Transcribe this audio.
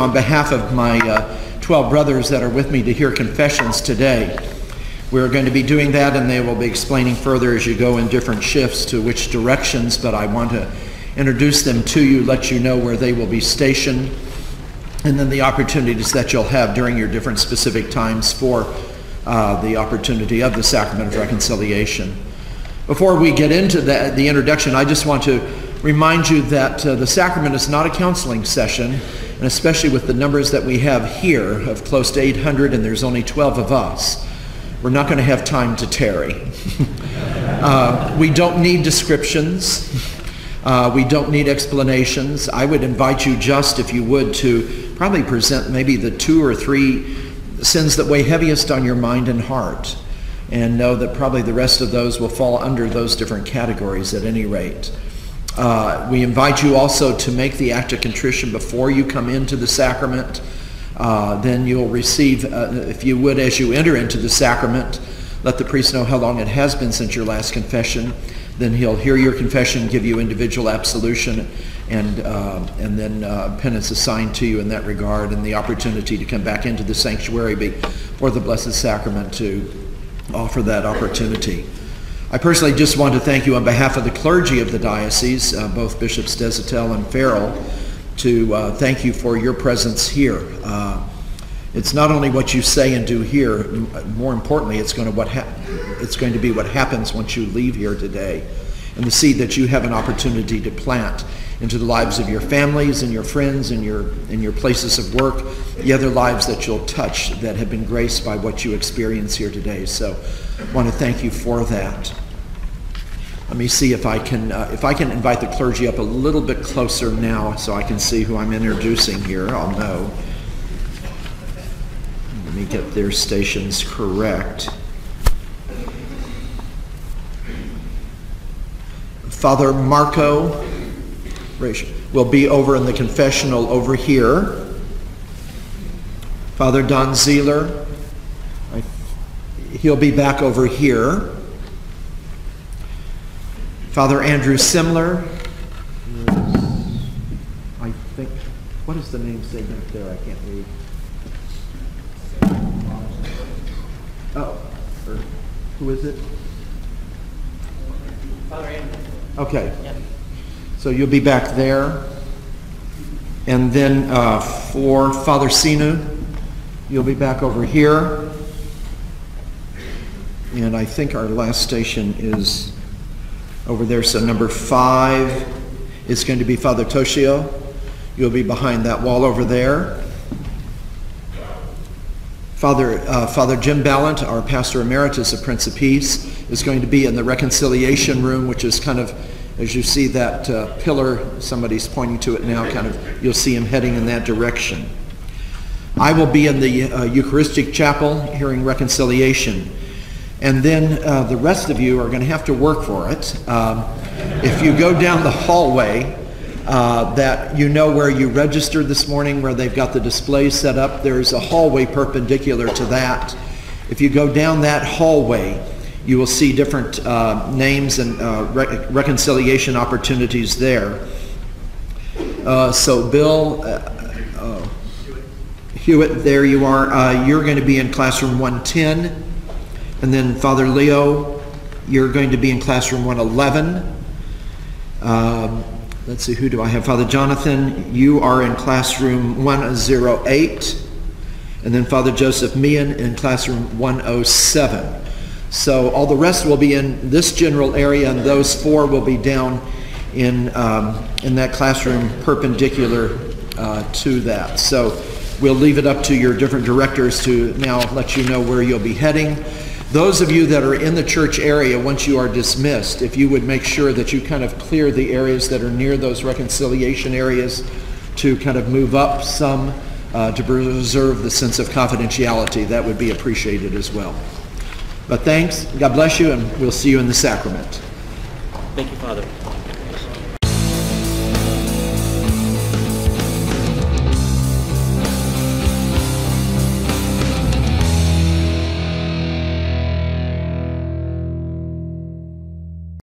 on behalf of my uh, 12 brothers that are with me to hear confessions today. We're going to be doing that and they will be explaining further as you go in different shifts to which directions, but I want to introduce them to you, let you know where they will be stationed, and then the opportunities that you'll have during your different specific times for uh, the opportunity of the sacrament of reconciliation. Before we get into the, the introduction, I just want to remind you that uh, the sacrament is not a counseling session, and especially with the numbers that we have here of close to 800 and there's only 12 of us, we're not going to have time to tarry. uh, we don't need descriptions. Uh, we don't need explanations. I would invite you just, if you would, to probably present maybe the two or three sins that weigh heaviest on your mind and heart and know that probably the rest of those will fall under those different categories at any rate. Uh, we invite you also to make the act of contrition before you come into the sacrament. Uh, then you'll receive, uh, if you would, as you enter into the sacrament, let the priest know how long it has been since your last confession. Then he'll hear your confession, give you individual absolution, and, uh, and then uh, penance assigned to you in that regard, and the opportunity to come back into the sanctuary before the Blessed Sacrament to offer that opportunity. I personally just want to thank you on behalf of the clergy of the diocese, uh, both Bishops Deshotel and Farrell, to uh, thank you for your presence here. Uh, it's not only what you say and do here, more importantly, it's going to, what it's going to be what happens once you leave here today and the seed that you have an opportunity to plant into the lives of your families and your friends and your, and your places of work, the other lives that you'll touch that have been graced by what you experience here today. So I want to thank you for that. Let me see if I can uh, if I can invite the clergy up a little bit closer now so I can see who I'm introducing here. I'll know. Let me get their stations correct. Father Marco will be over in the confessional over here. Father Don Zeeler, he'll be back over here. Father Andrew Simler, I think, what does the name say back there? I can't read. Oh, who is it? Father Andrew. Okay. So you'll be back there. And then uh, for Father Sinu, you'll be back over here. And I think our last station is over there. So number five is going to be Father Toshio. You'll be behind that wall over there. Father, uh, Father Jim Ballant, our pastor emeritus of Prince of Peace, is going to be in the reconciliation room, which is kind of, as you see that uh, pillar, somebody's pointing to it now, kind of, you'll see him heading in that direction. I will be in the uh, Eucharistic chapel hearing reconciliation. And then uh, the rest of you are going to have to work for it. Um, if you go down the hallway, uh, that you know where you registered this morning, where they've got the displays set up. There's a hallway perpendicular to that. If you go down that hallway, you will see different uh, names and uh, re- reconciliation opportunities there. Uh, so, Bill uh, uh, Hewitt, there you are. you're going to be in classroom 110. And then Father Leo, you're going to be in classroom 111. Um, let's see, who do I have? Father Jonathan, you are in classroom 108. And then Father Joseph Meehan in classroom 107. So all the rest will be in this general area, and those four will be down in, um, in that classroom perpendicular uh, to that. So we'll leave it up to your different directors to now let you know where you'll be heading. Those of you that are in the church area, once you are dismissed, if you would make sure that you kind of clear the areas that are near those reconciliation areas to kind of move up some uh, to preserve the sense of confidentiality, that would be appreciated as well. But thanks, God bless you, and we'll see you in the sacrament. Thank you, Father.